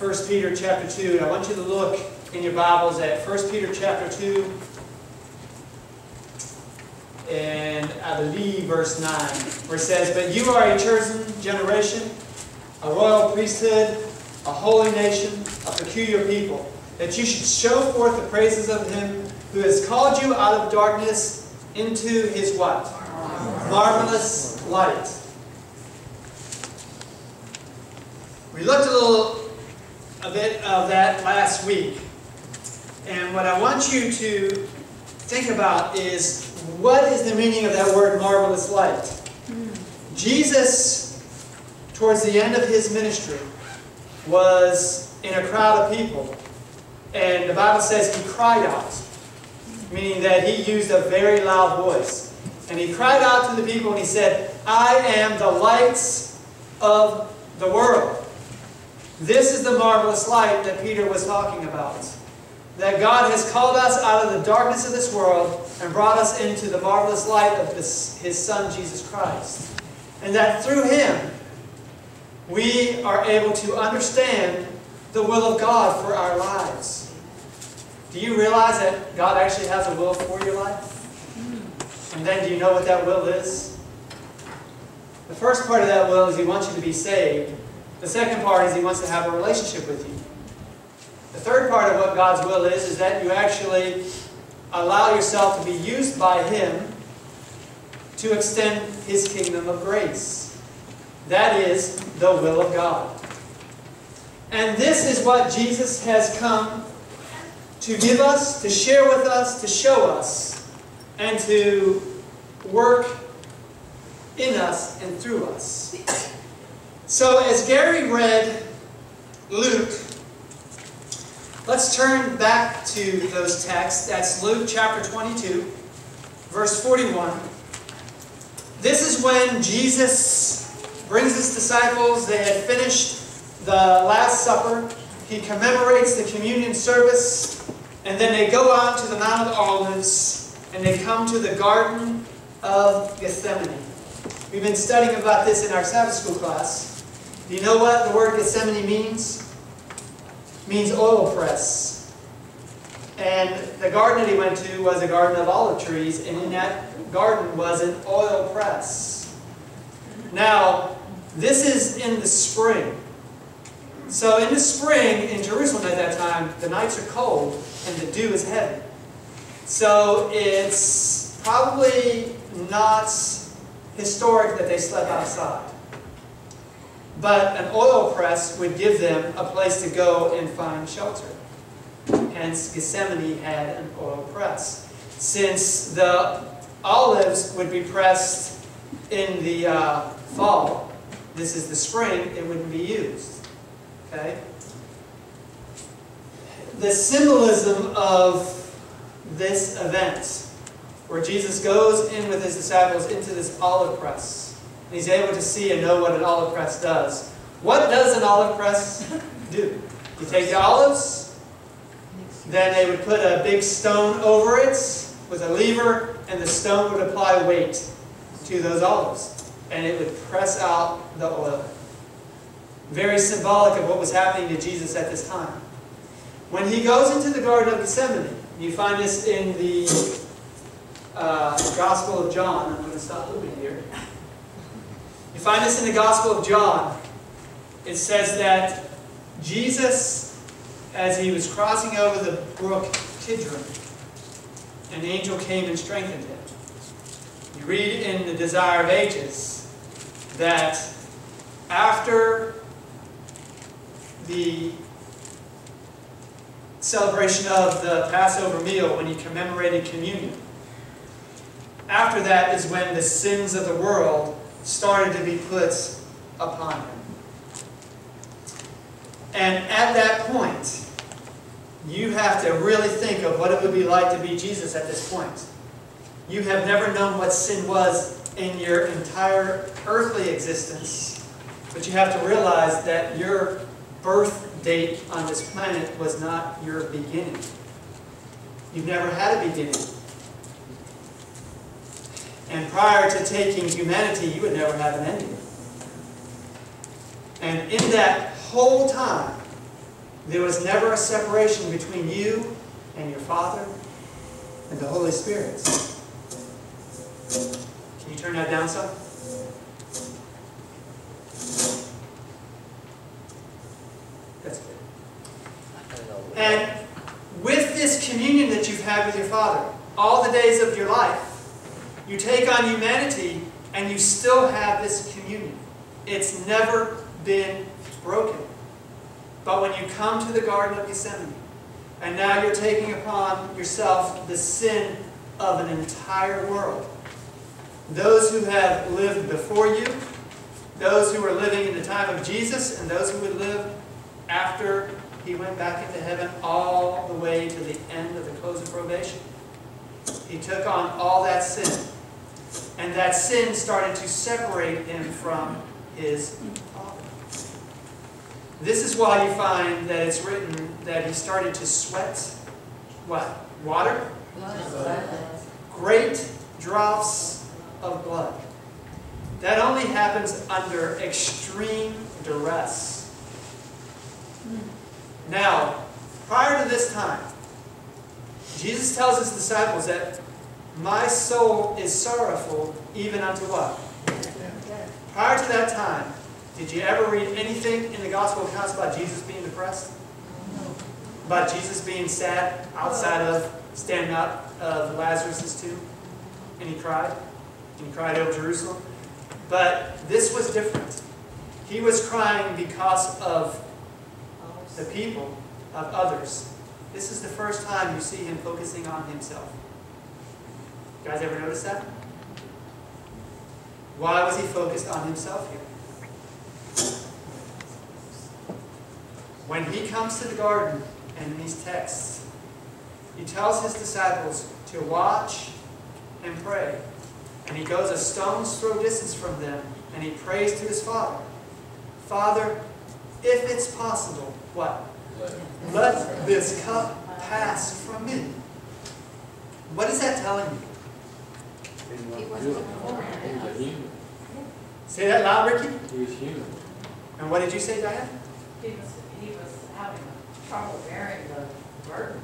1 Peter chapter 2. And I want you to look in your Bibles at 1 Peter chapter 2 and I believe verse 9, where it says, But you are a chosen generation, a royal priesthood, a holy nation, a peculiar people, that you should show forth the praises of him who has called you out of darkness into his what? Marvelous light. We looked a little a bit of that last week. And what I want you to think about is what is the meaning of that word marvelous light? Hmm. Jesus, towards the end of his ministry, was in a crowd of people. And the Bible says he cried out, meaning that he used a very loud voice. And he cried out to the people and he said, I am the lights of the world. This is the marvelous light that Peter was talking about. That God has called us out of the darkness of this world and brought us into the marvelous light of this, His Son, Jesus Christ. And that through Him, we are able to understand the will of God for our lives. Do you realize that God actually has a will for your life? And then do you know what that will is? The first part of that will is He wants you to be saved. The second part is He wants to have a relationship with you. The third part of what God's will is, is that you actually allow yourself to be used by Him to extend His kingdom of grace. That is the will of God. And this is what Jesus has come to give us, to share with us, to show us, and to work in us and through us. So as Gary read Luke Let's turn back to those texts. That's Luke chapter 22, verse 41. This is when Jesus brings his disciples. They had finished the Last Supper. He commemorates the communion service. And then they go out to the Mount of Olives and they come to the Garden of Gethsemane. We've been studying about this in our Sabbath school class. Do you know what the word Gethsemane means? It means oil press. And the garden that he went to was a garden of olive trees, and in that garden was an oil press. Now, this is in the spring. So in the spring, in Jerusalem at that time, the nights are cold and the dew is heavy. So it's probably not historic that they slept outside. But an oil press would give them a place to go and find shelter. Hence, Gethsemane had an oil press. Since the olives would be pressed in the uh, fall, this is the spring, it wouldn't be used. Okay? The symbolism of this event, where Jesus goes in with his disciples into this olive press, and he's able to see and know what an olive press does. What does an olive press do? You take the olives, then they would put a big stone over it with a lever, and the stone would apply weight to those olives. And it would press out the oil. Very symbolic of what was happening to Jesus at this time. When he goes into the Garden of Gethsemane, you find this in the uh, Gospel of John. I'm going to stop moving here. You find this in the Gospel of John. It says that Jesus, as he was crossing over the brook Kidron, an angel came and strengthened him. You read in the Desire of Ages that after the celebration of the Passover meal, when he commemorated communion, after that is when the sins of the world started to be put upon him. And at that point, you have to really think of what it would be like to be Jesus at this point. You have never known what sin was in your entire earthly existence, but you have to realize that your birth date on this planet was not your beginning. You've never had a beginning. And prior to taking humanity, you would never have an ending. And in that whole time, There was never a separation between you and your Father and the Holy Spirit. Can you turn that down some? That's good. And with this communion that you've had with your Father, all the days of your life, you take on humanity and you still have this communion. It's never been broken. But when you come to the Garden of Gethsemane, and now you're taking upon yourself the sin of an entire world, those who have lived before you, those who were living in the time of Jesus, and those who would live after he went back into heaven all the way to the end of the close of probation. He took on all that sin. And that sin started to separate him from his Father. This is why you find that it's written that he started to sweat what? Water? Great drops of blood. That only happens under extreme duress. Now, prior to this time, Jesus tells his disciples that my soul is sorrowful even unto what? Prior to that time, did you ever read anything in the gospel accounts about Jesus being depressed? About Jesus being sad outside of standing up uh, of Lazarus' tomb? And he cried? And he cried over Jerusalem? But this was different. He was crying because of the people, of others. This is the first time you see him focusing on himself. You guys ever notice that? Why was he focused on himself here? When he comes to the garden and in these texts, he tells his disciples to watch and pray. And he goes a stone's throw distance from them and he prays to his Father. Father, if it's possible, what? Let this cup pass from me. What is that telling you? He was a human. Say that loud, Ricky. He was human. And what did you say, Diane? He was, he was having trouble bearing the burden.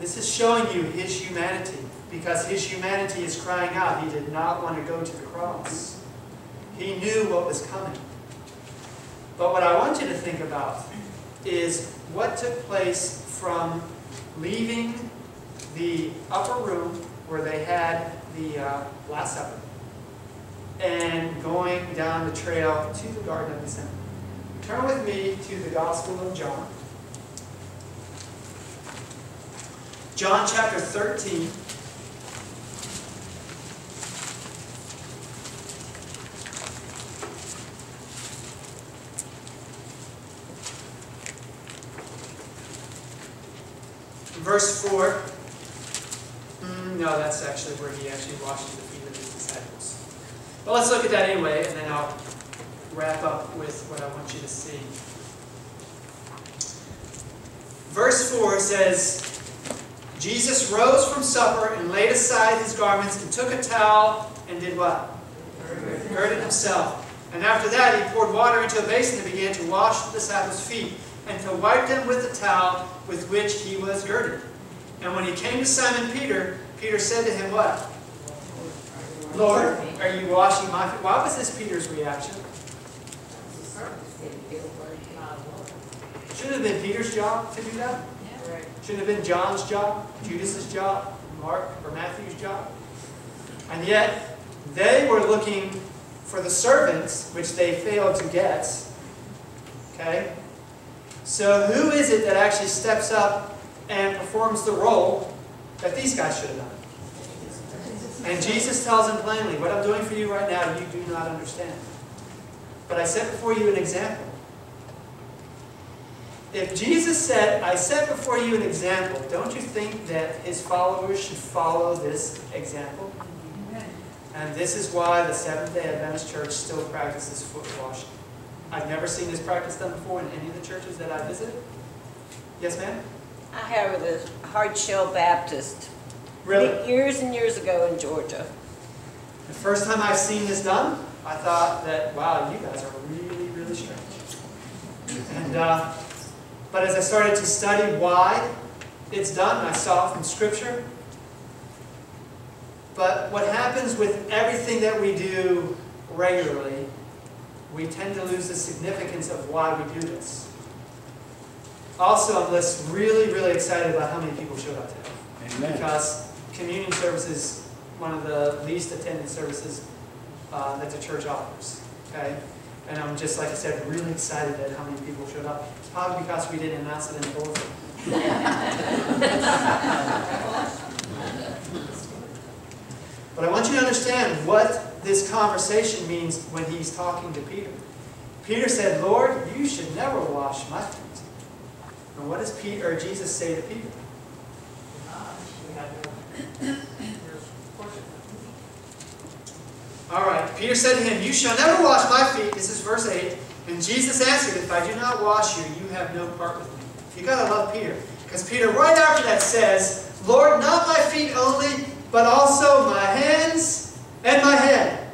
This is showing you his humanity, because his humanity is crying out. He did not want to go to the cross. He knew what was coming. But what I want you to think about is what took place from leaving the upper room where they had the uh, Last Supper and going down the trail to the Garden of Gethsemane. Turn with me to the Gospel of John. John chapter 13. Verse 4. Mm, no, that's actually where he actually washes the feet of his disciples. But let's look at that anyway, and then I'll wrap up with what I want you to see. Verse 4 says, Jesus rose from supper and laid aside his garments and took a towel and did what? Girded himself. And after that he poured water into a basin and began to wash the disciples' feet and to wipe them with the towel with which he was girded. And when he came to Simon Peter, Peter said to him, What? Lord, are you washing my feet? Why was this Peter's reaction? The servants didn't feel very kind of water. Shouldn't have been Peter's job to do that. Shouldn't have been John's job, Judas's job, Mark or Matthew's job. And yet, they were looking for the servants, which they failed to get. Okay? So who is it that actually steps up and performs the role that these guys should have done? And Jesus tells them plainly, what I'm doing for you right now, you do not understand. But I set before you an example. If Jesus said, I set before you an example, don't you think that his followers should follow this example? And this is why the Seventh-day Adventist Church still practices foot washing. I've never seen this practice done before in any of the churches that I visit. Yes, ma'am? I have a Hard Shell Baptist. Really? Years and years ago in Georgia. The first time I've seen this done, I thought that, wow, you guys are really, really strange. And uh, But as I started to study why it's done, I saw it from Scripture. But what happens with everything that we do regularly, we tend to lose the significance of why we do this. Also, I'm just really, really excited about how many people showed up today. Amen. Because communion service is one of the least attended services uh, that the church offers. Okay? And I'm just, like I said, really excited at how many people showed up. It's probably because we didn't announce it in the bulletin. But I want you to understand what this conversation means when he's talking to Peter. Peter said, Lord, you should never wash my feet. And what does Peter or Jesus say to Peter? All right. Peter said to him, You shall never wash my feet. This is verse 8. And Jesus answered, If I do not wash you, you have no part with me. You got to love Peter. Because Peter, right after that, says, Lord, not my feet only, but also my hands and my head.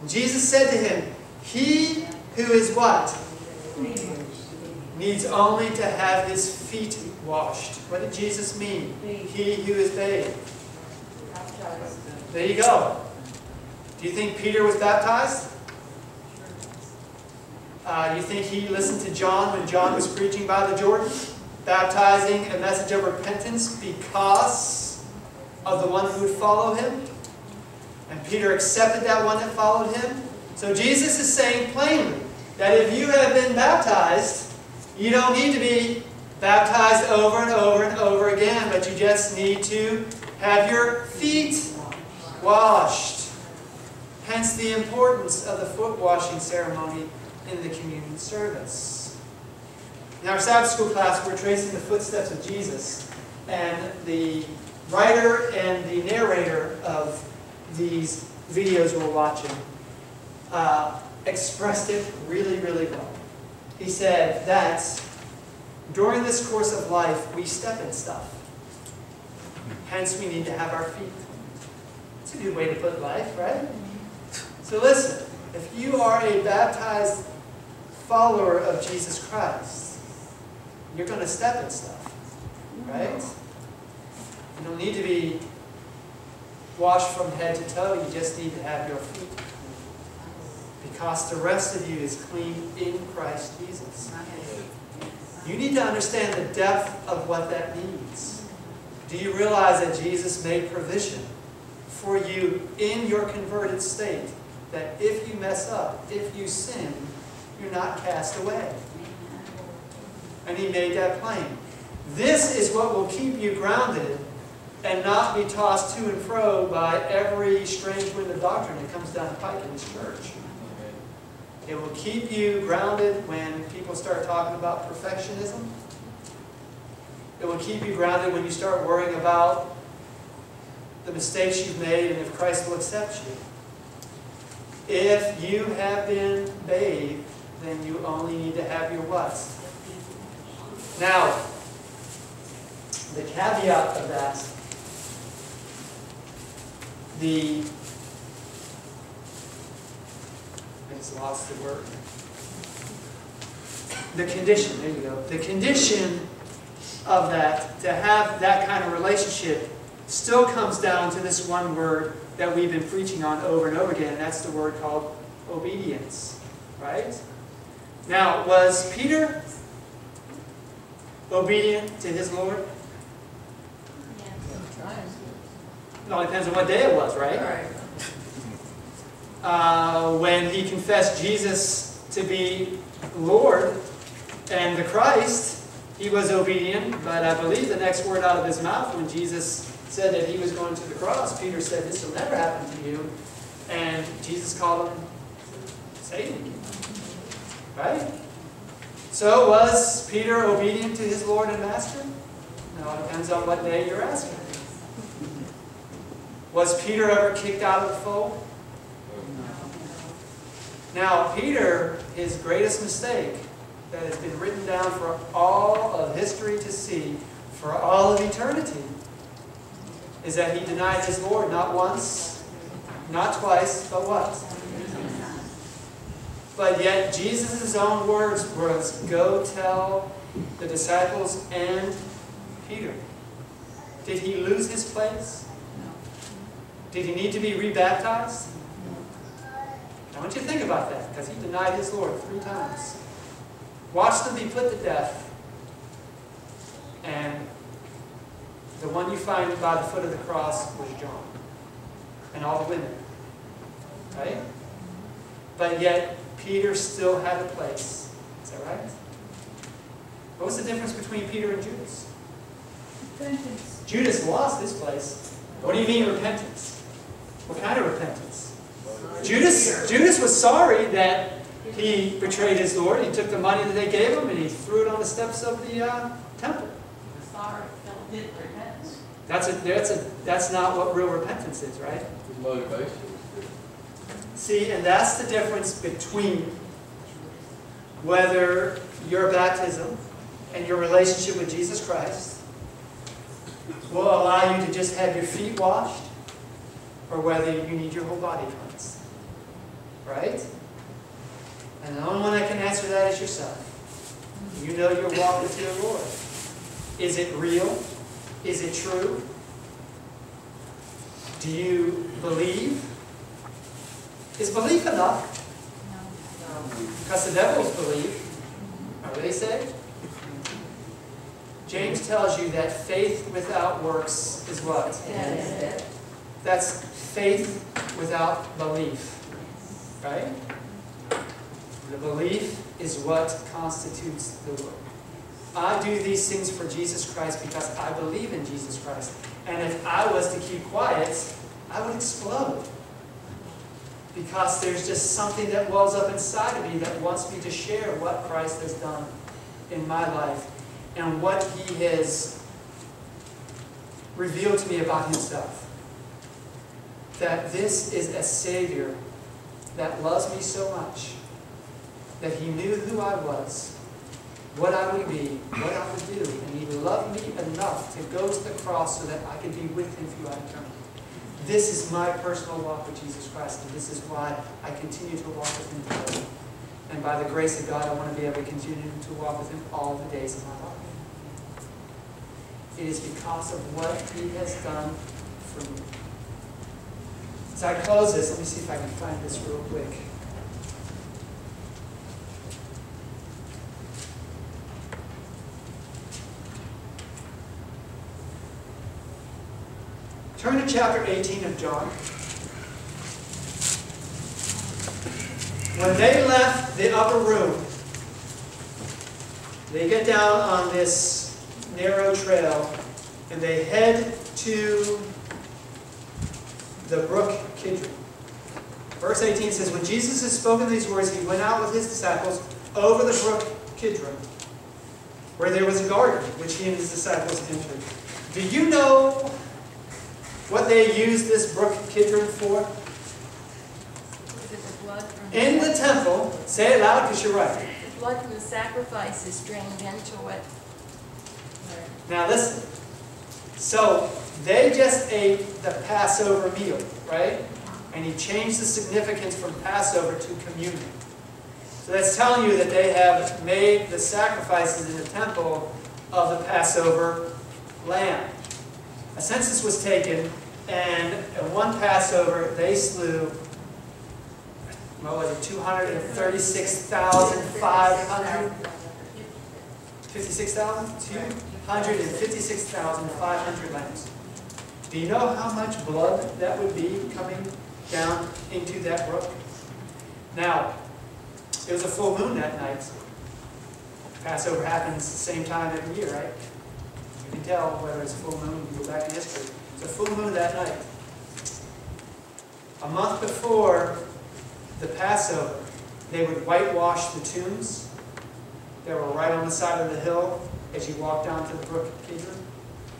And Jesus said to him, He who is what? Needs only to have his feet washed. What did Jesus mean? He who is bathed. There you go. Do you think Peter was baptized? Uh, you think he listened to John when John was preaching by the Jordan, baptizing a message of repentance because of the one who would follow him? And Peter accepted that one that followed him. So Jesus is saying plainly that if you have been baptized, you don't need to be baptized over and over and over again, but you just need to have your feet washed. Hence the importance of the foot washing ceremony in the communion service. In our Sabbath school class, we're tracing the footsteps of Jesus, and the writer and the narrator of these videos we're watching uh, expressed it really, really well. He said that during this course of life, we step in stuff. Hence, we need to have our feet. It's a good way to put life, right? So listen, if you are a baptized follower of Jesus Christ, you're going to step in stuff, right? You don't need to be washed from head to toe. You just need to have your feet because the rest of you is clean in Christ Jesus. You need to understand the depth of what that means. Do you realize that Jesus made provision for you in your converted state that if you mess up, if you sin, you're not cast away? And he made that plain. This is what will keep you grounded and not be tossed to and fro by every strange wind of doctrine that comes down the pike in this church. It will keep you grounded when people start talking about perfectionism. It will keep you grounded when you start worrying about the mistakes you've made and if Christ will accept you. If you have been bathed, then you only need to have your what? Now, the caveat of that, the I just lost the word. The condition, there you go. The condition of that, to have that kind of relationship, still comes down to this one word that we've been preaching on over and over again, and that's the word called obedience. Right? Now, was Peter obedient to his Lord? It all depends on what day it was, right? Uh, when he confessed Jesus to be Lord and the Christ, he was obedient, but I believe the next word out of his mouth when Jesus said that he was going to the cross, Peter said, This will never happen to you. And Jesus called him Satan. Right? So, was Peter obedient to his Lord and Master? No, it depends on what day you're asking. Was Peter ever kicked out of the fold? Now, Peter, his greatest mistake that has been written down for all of history to see, for all of eternity, is that he denied his Lord not once, not twice, but what? But yet Jesus' own words was, go tell the disciples and Peter. Did he lose his place? Did he need to be rebaptized? I want you to think about that, because he denied his Lord three times. Watched him be put to death. And the one you find by the foot of the cross was John. And all the women. Right? But yet, Peter still had a place. Is that right? What was the difference between Peter and Judas? Repentance. Judas lost his place. What do you mean repentance? What kind of repentance? Judas, Judas was sorry that he betrayed his Lord. He took the money that they gave him and he threw it on the steps of the uh, temple. Sorry, Phil did repent. That's a, that's a, that's not what real repentance is, right? His motivation See, and that's the difference between whether your baptism and your relationship with Jesus Christ will allow you to just have your feet washed or whether you need your whole body cleansed. Right? And the only one that can answer that is yourself. You know your walk with your Lord. Is it real? Is it true? Do you believe? Is belief enough? No. Because the devils believe. Are they saved? James tells you that faith without works is what? That's faith without belief. Right? The belief is what constitutes the work. I do these things for Jesus Christ because I believe in Jesus Christ. And if I was to keep quiet, I would explode. Because there's just something that wells up inside of me that wants me to share what Christ has done in my life and what He has revealed to me about Himself. That this is a Savior that loves me so much that He knew who I was, what I would be, what I would do, and He loved me enough to go to the cross so that I could be with Him throughout eternity. This is my personal walk with Jesus Christ, and this is why I continue to walk with Him today. And by the grace of God, I want to be able to continue to walk with Him all the days of my life. It is because of what He has done for me. As I close this, let me see if I can find this real quick. Turn to chapter 18 of John. When they left the upper room, they get down on this narrow trail and they head to the brook Kidron. Verse 18 says, When Jesus had spoken these words, he went out with his disciples over the brook Kidron, where there was a garden, which he and his disciples entered. Do you know what they used this brook Kidron for? Was it the blood from? In the temple, say it loud because you're right. The blood from the sacrifices drained into it. Now listen. So they just ate the Passover meal, right? And he changed the significance from Passover to communion. So that's telling you that they have made the sacrifices in the temple of the Passover lamb. A census was taken, and in one Passover they slew, what was it, 236,500? 56,000? 256,500 lambs. Do you know how much blood that would be coming down into that brook? Now, it was a full moon that night. Passover happens the same time every year, right? You can tell whether it's a full moon, you go back in history. A full moon that night. A month before the Passover, they would whitewash the tombs that were right on the side of the hill as you walk down to the brook Kidron.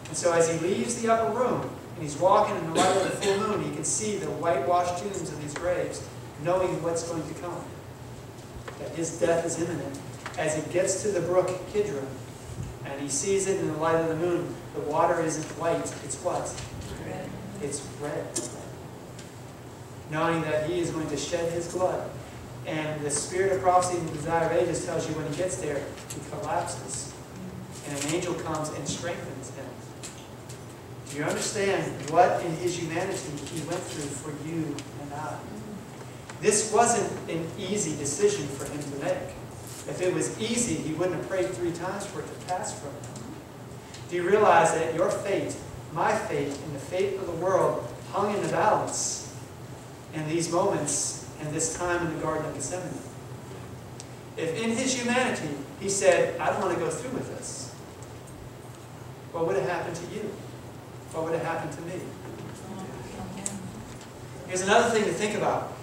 And so as he leaves the upper room, and he's walking in the light of the full moon, he can see the whitewashed tombs of these graves, knowing what's going to come. That his death is imminent. As he gets to the brook Kidron, and he sees it in the light of the moon, the water isn't white, it's what? It's red. Knowing that he is going to shed his blood And the spirit of prophecy and the desire of ages tells you when he gets there, he collapses. And an angel comes and strengthens him. Do you understand what in his humanity he went through for you and I? This wasn't an easy decision for him to make. If it was easy, he wouldn't have prayed three times for it to pass from him. Do you realize that your fate, my fate, and the fate of the world hung in the balance in these moments and this time in the Garden of Gethsemane? If in his humanity he said, I don't want to go through with this, what would have happened to you? What would have happened to me? Here's another thing to think about.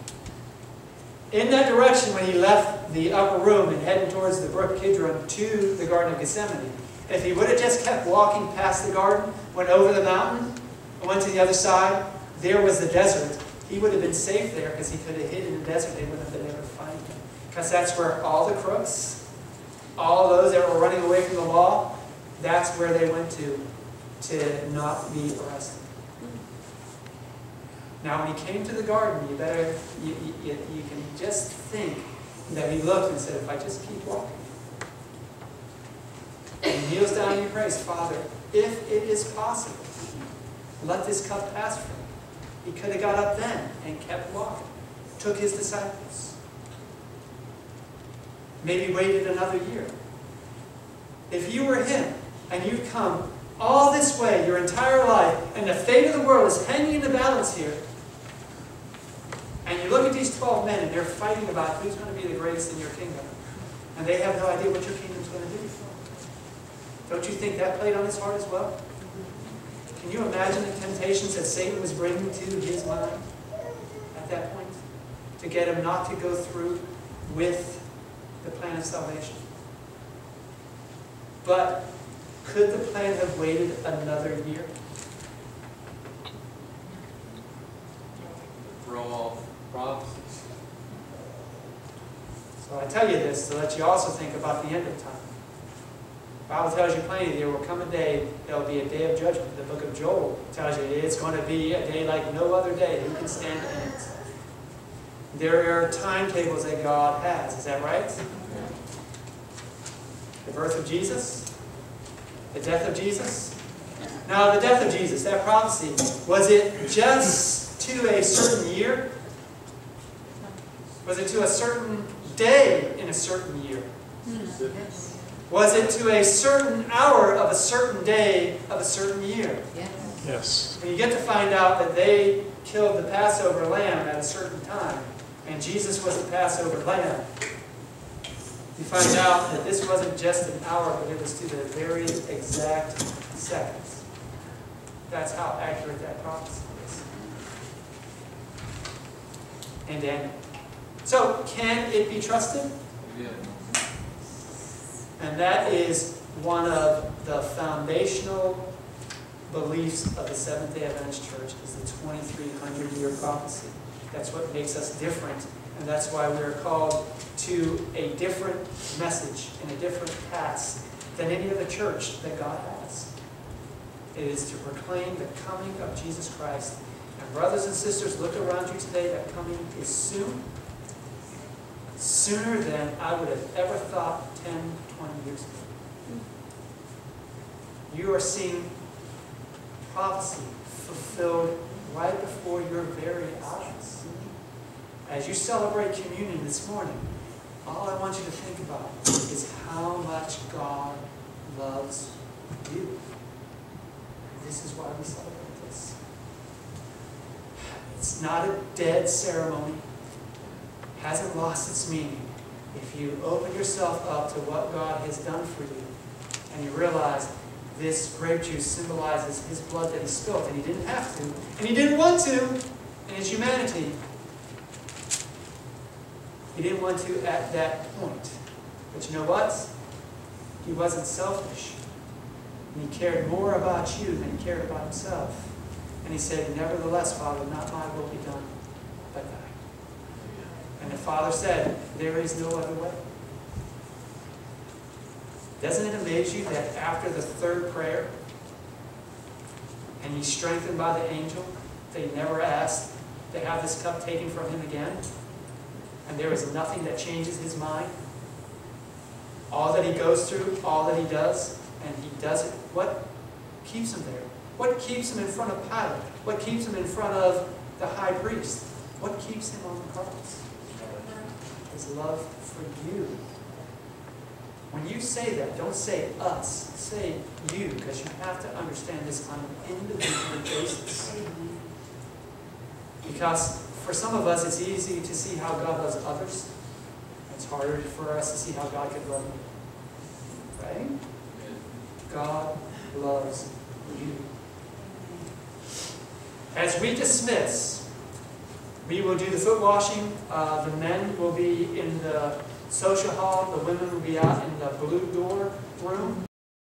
In that direction, when he left the upper room and heading towards the brook Kidron to the Garden of Gethsemane, if he would have just kept walking past the garden, went over the mountain, and went to the other side, there was the desert. He would have been safe there because he could have hid in the desert. They wouldn't have been able to find him. Because that's where all the crooks, all those that were running away from the law, that's where they went to to not be arrested. Now, when he came to the garden, you better, you, you, you can just think that he looked and said, if I just keep walking. And he kneels down and he prays, Father, if it is possible, let this cup pass from me. He could have got up then and kept walking. Took his disciples. Maybe waited another year. If you were him and you've come all this way your entire life and the fate of the world is hanging in the balance here, and you look at these 12 men and they're fighting about who's going to be the greatest in your kingdom, and they have no idea what your kingdom's going to do. Don't you think that played on his heart as well? Can you imagine the temptations that Satan was bringing to his mind at that point? To get him not to go through with the plan of salvation. But could the plan have waited another year? Throw off prophecies. So I tell you this to let you also think about the end of time. The Bible tells you plainly there will come a day, there will be a day of judgment. The book of Joel tells you it's going to be a day like no other day. Who can stand in it? There are timetables that God has. Is that right? The birth of Jesus? The death of Jesus? Now, the death of Jesus, that prophecy, was it just to a certain year? Was it to a certain day in a certain year? Was it to a certain hour of a certain day of a certain year? Yes. yes. When you get to find out that they killed the Passover lamb at a certain time, and Jesus was the Passover lamb, you find out that this wasn't just an hour, but it was to the very exact seconds. That's how accurate that prophecy is. And Daniel. So, can it be trusted? Yeah. And that is one of the foundational beliefs of the Seventh-day Adventist Church is the 2300-year prophecy. That's what makes us different, and that's why we're called to a different message and a different task than any other church that God has. It is to proclaim the coming of Jesus Christ. And brothers and sisters, look around you today. That coming is soon. Sooner than I would have ever thought 10, 20 years ago. You are seeing prophecy fulfilled right before your very eyes. As you celebrate communion this morning, all I want you to think about is how much God loves you. This is why we celebrate this. It's not a dead ceremony. Hasn't lost its meaning. If you open yourself up to what God has done for you, and you realize this grape juice symbolizes his blood that he spilled, and he didn't have to, and he didn't want to in his humanity. He didn't want to at that point. But you know what? He wasn't selfish. And he cared more about you than he cared about himself. And he said, Nevertheless, Father, not my will be done. And the Father said, There is no other way. Doesn't it amaze you that after the third prayer, and he's strengthened by the angel, they never asked to have this cup taken from him again? and there is nothing that changes his mind? All that he goes through, all that he does, and he does it, what keeps him there? What keeps him in front of Pilate? What keeps him in front of the high priest? What keeps him on the cross? His love for you. When you say that, don't say us, say you, because you have to understand this on an individual basis. Because for some of us, it's easy to see how God loves others. It's harder for us to see how God could love you. Right? God loves you. As we dismiss, we will do the foot washing. Uh, the men will be in the social hall. The women will be out in the blue door room.